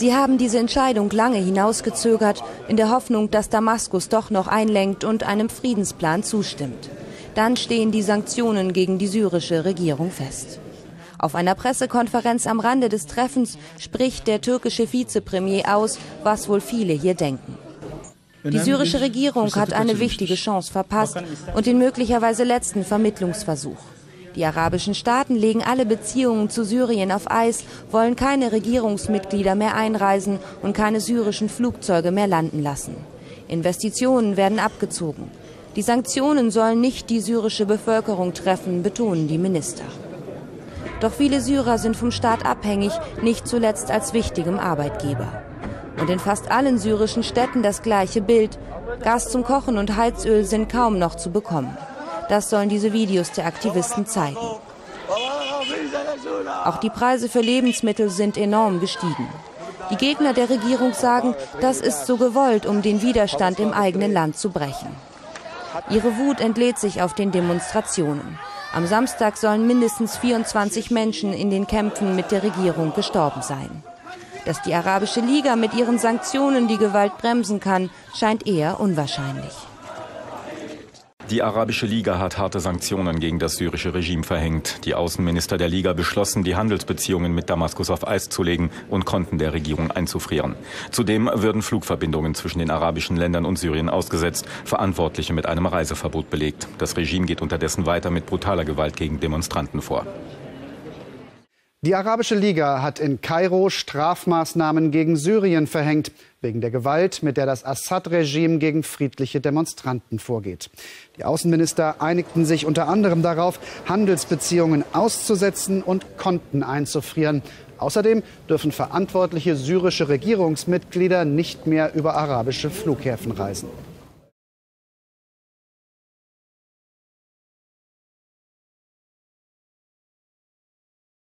Sie haben diese Entscheidung lange hinausgezögert, in der Hoffnung, dass Damaskus doch noch einlenkt und einem Friedensplan zustimmt. Dann stehen die Sanktionen gegen die syrische Regierung fest. Auf einer Pressekonferenz am Rande des Treffens spricht der türkische Vizepremier aus, was wohl viele hier denken. Die syrische Regierung hat eine wichtige Chance verpasst und den möglicherweise letzten Vermittlungsversuch. Die arabischen Staaten legen alle Beziehungen zu Syrien auf Eis, wollen keine Regierungsmitglieder mehr einreisen und keine syrischen Flugzeuge mehr landen lassen. Investitionen werden abgezogen. Die Sanktionen sollen nicht die syrische Bevölkerung treffen, betonen die Minister. Doch viele Syrer sind vom Staat abhängig, nicht zuletzt als wichtigem Arbeitgeber. Und in fast allen syrischen Städten das gleiche Bild. Gas zum Kochen und Heizöl sind kaum noch zu bekommen. Das sollen diese Videos der Aktivisten zeigen. Auch die Preise für Lebensmittel sind enorm gestiegen. Die Gegner der Regierung sagen, das ist so gewollt, um den Widerstand im eigenen Land zu brechen. Ihre Wut entlädt sich auf den Demonstrationen. Am Samstag sollen mindestens 24 Menschen in den Kämpfen mit der Regierung gestorben sein. Dass die Arabische Liga mit ihren Sanktionen die Gewalt bremsen kann, scheint eher unwahrscheinlich. Die Arabische Liga hat harte Sanktionen gegen das syrische Regime verhängt. Die Außenminister der Liga beschlossen, die Handelsbeziehungen mit Damaskus auf Eis zu legen und Konten der Regierung einzufrieren. Zudem würden Flugverbindungen zwischen den arabischen Ländern und Syrien ausgesetzt, Verantwortliche mit einem Reiseverbot belegt. Das Regime geht unterdessen weiter mit brutaler Gewalt gegen Demonstranten vor. Die Arabische Liga hat in Kairo Strafmaßnahmen gegen Syrien verhängt, wegen der Gewalt, mit der das Assad-Regime gegen friedliche Demonstranten vorgeht. Die Außenminister einigten sich unter anderem darauf, Handelsbeziehungen auszusetzen und Konten einzufrieren. Außerdem dürfen verantwortliche syrische Regierungsmitglieder nicht mehr über arabische Flughäfen reisen.